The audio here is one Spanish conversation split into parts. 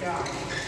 God.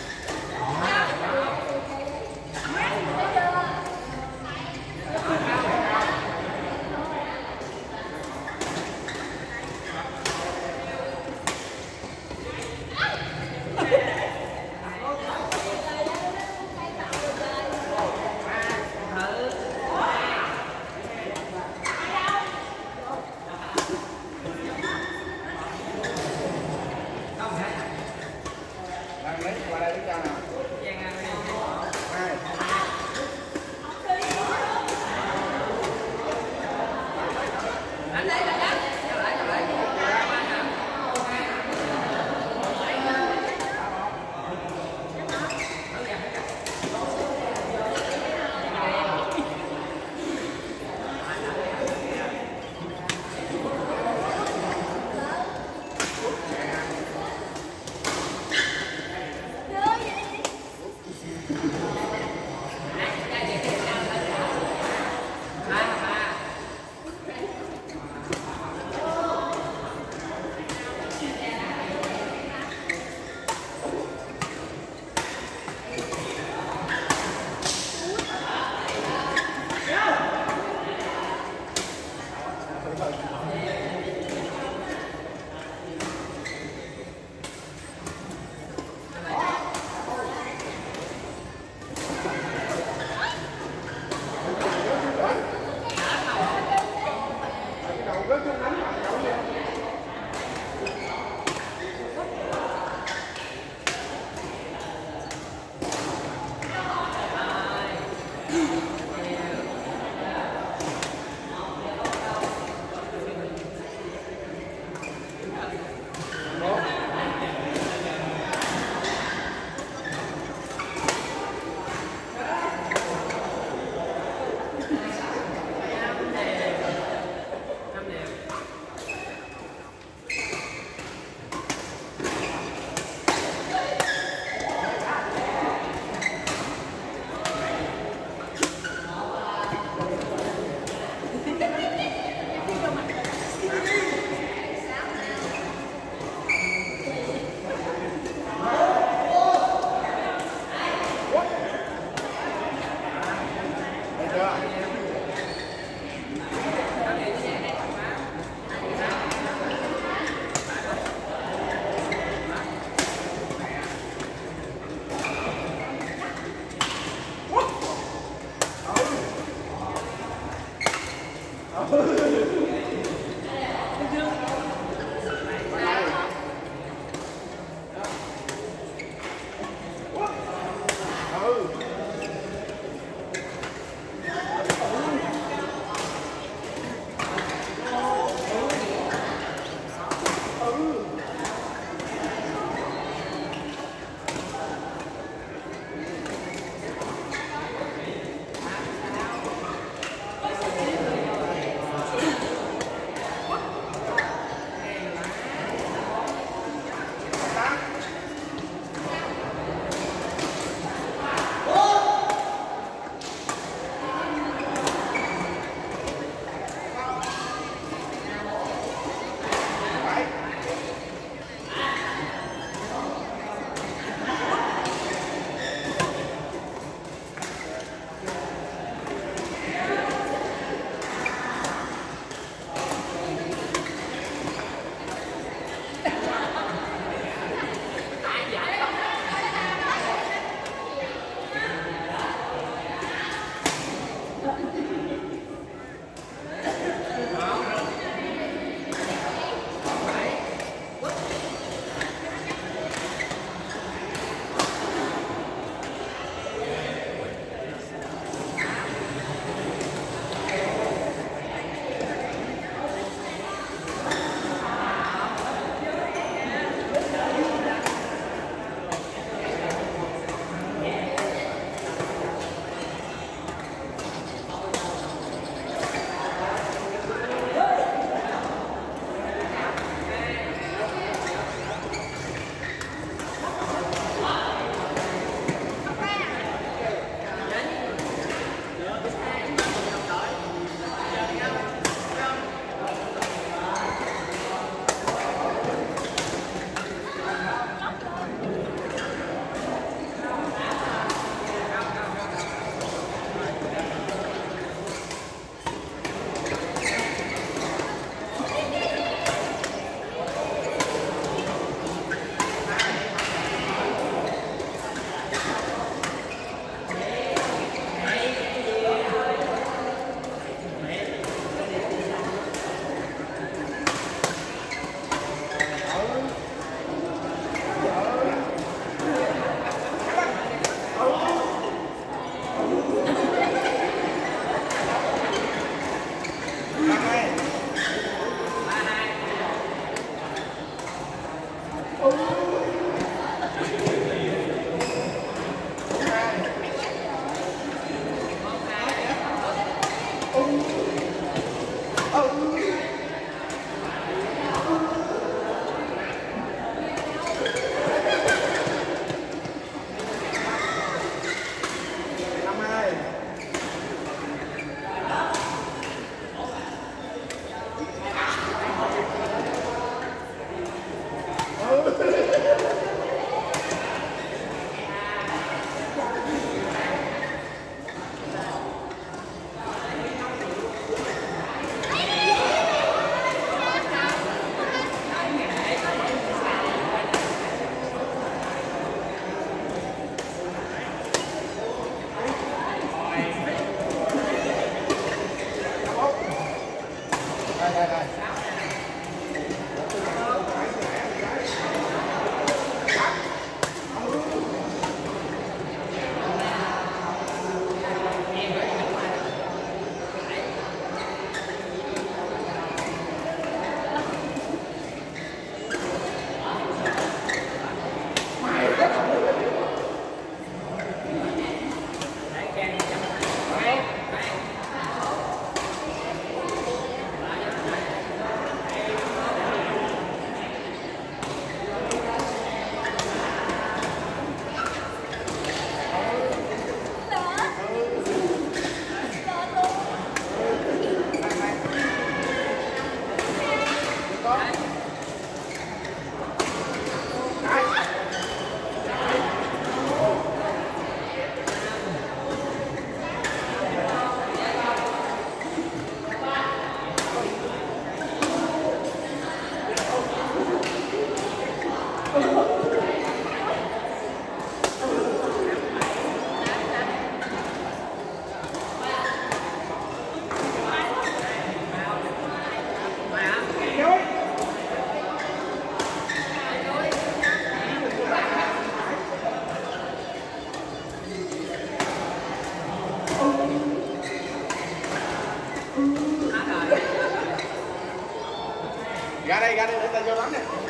Gana y gana Yolanda.